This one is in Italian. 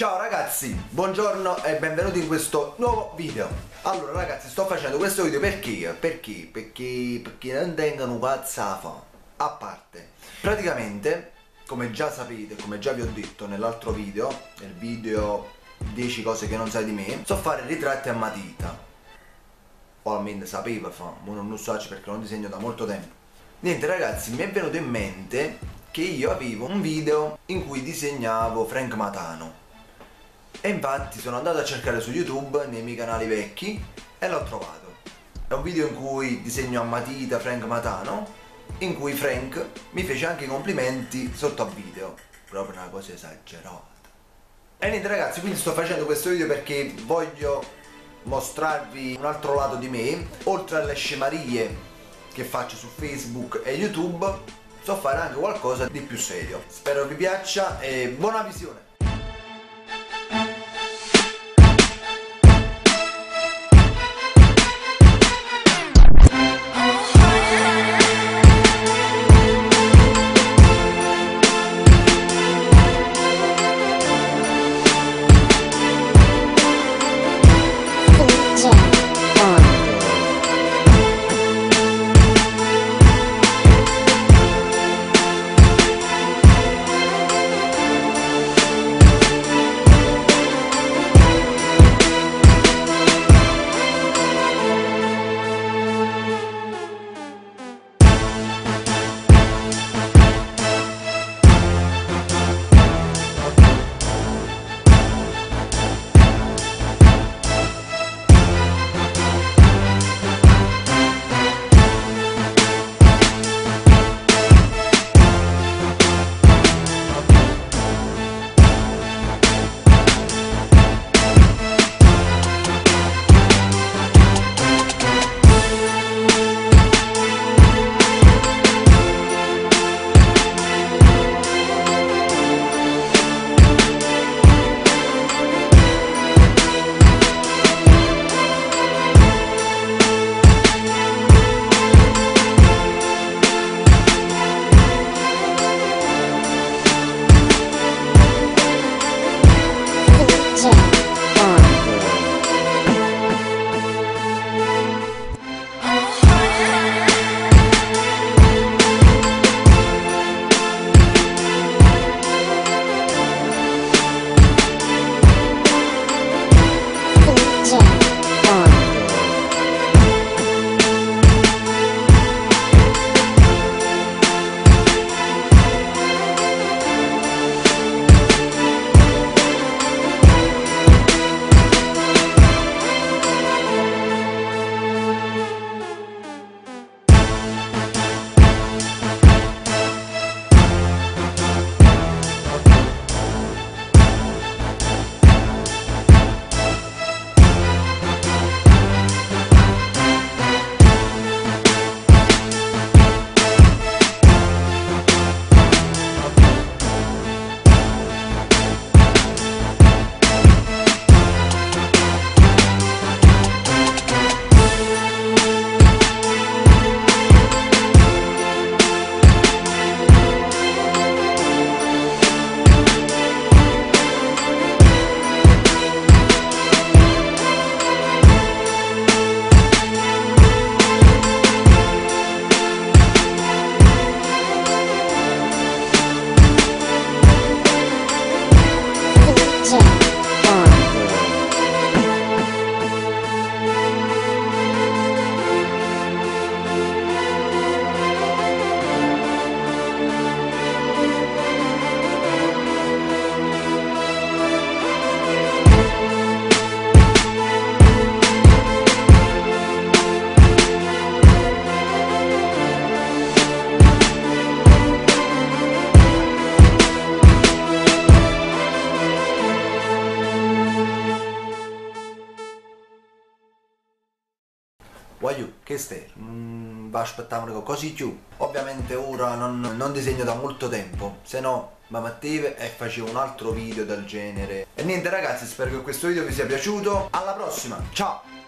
Ciao ragazzi, buongiorno e benvenuti in questo nuovo video. Allora ragazzi sto facendo questo video perché? Perché? Perché, perché non tengono cazzafa A parte Praticamente, come già sapete, come già vi ho detto nell'altro video Nel video 10 cose che non sai di me So fare ritratti a matita. O almeno sapeva fa, ma non lo so perché non disegno da molto tempo. Niente ragazzi, mi è venuto in mente che io avevo un video in cui disegnavo Frank Matano e infatti sono andato a cercare su YouTube nei miei canali vecchi e l'ho trovato. È un video in cui disegno a matita Frank Matano, in cui Frank mi fece anche i complimenti sotto a video. Proprio una cosa esagerata. E niente ragazzi, quindi sto facendo questo video perché voglio mostrarvi un altro lato di me, oltre alle scemarie che faccio su Facebook e YouTube, so fare anche qualcosa di più serio. Spero vi piaccia e buona visione! Voglio, che stai? Mm, va aspettare così più. Ovviamente ora non, non, disegno da molto tempo, se no mi mettevo e facevo un altro video del genere. E niente ragazzi, spero che questo video vi sia piaciuto. Alla prossima, ciao!